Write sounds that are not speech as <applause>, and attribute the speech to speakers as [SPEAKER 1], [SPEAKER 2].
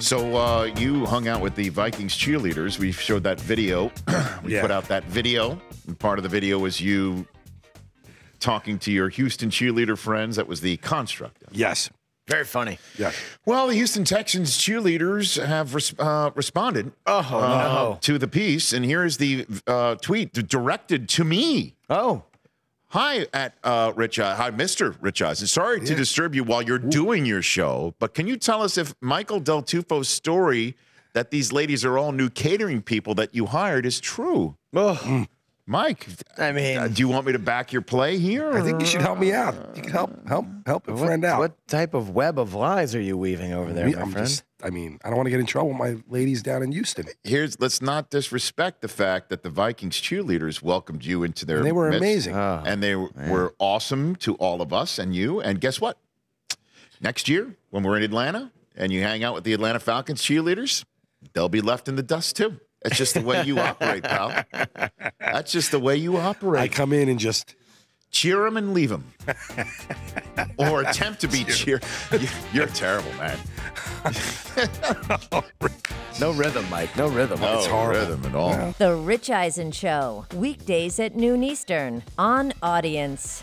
[SPEAKER 1] So uh, you hung out with the Vikings cheerleaders. We showed that video. <clears throat> we
[SPEAKER 2] Yeah.
[SPEAKER 1] put out that video. And part of the video was you talking to your Houston cheerleader friends. That was the construct.
[SPEAKER 2] Yes.
[SPEAKER 3] Very funny.
[SPEAKER 2] Yes.
[SPEAKER 1] Well, the Houston Texans cheerleaders have res- uh, responded
[SPEAKER 3] Oh,
[SPEAKER 1] uh,
[SPEAKER 3] no.
[SPEAKER 1] to the piece, and here is the uh, tweet directed to me.
[SPEAKER 3] Oh.
[SPEAKER 1] Hi, at uh, Rich. Uh, hi, Mr. Rich Eisen. Sorry to disturb you while you're doing your show, but can you tell us if Michael Del Tufo's story that these ladies are all new catering people that you hired is true?
[SPEAKER 3] Oh.
[SPEAKER 1] Mike,
[SPEAKER 3] I mean,
[SPEAKER 1] uh, do you want me to back your play here?
[SPEAKER 2] I think you should help me out. You can help help help a
[SPEAKER 3] what,
[SPEAKER 2] friend out.
[SPEAKER 3] what type of web of lies are you weaving over there,
[SPEAKER 2] Me-
[SPEAKER 3] my
[SPEAKER 2] I'm
[SPEAKER 3] friend?
[SPEAKER 2] just I mean, I don't want to get in trouble with my ladies down in Houston.
[SPEAKER 1] Here's let's not disrespect the fact that the Vikings cheerleaders welcomed you into their
[SPEAKER 2] And they were
[SPEAKER 1] midst,
[SPEAKER 2] amazing.
[SPEAKER 3] Oh,
[SPEAKER 1] and they were awesome to all of us and you. And guess what? Next year, when we're in Atlanta and you hang out with the Atlanta Falcons cheerleaders, they'll be left in the dust too. That's just the way you <laughs> operate, pal. <laughs> That's just the way you operate.
[SPEAKER 2] I come in and just
[SPEAKER 1] Cheer them and leave them, <laughs> or attempt to be cheer. You- You're terrible, man. <laughs>
[SPEAKER 3] no rhythm, Mike. No rhythm.
[SPEAKER 1] No
[SPEAKER 2] It's horrible.
[SPEAKER 1] rhythm at all.
[SPEAKER 4] The Rich Eisen Show, weekdays at noon Eastern on Audience.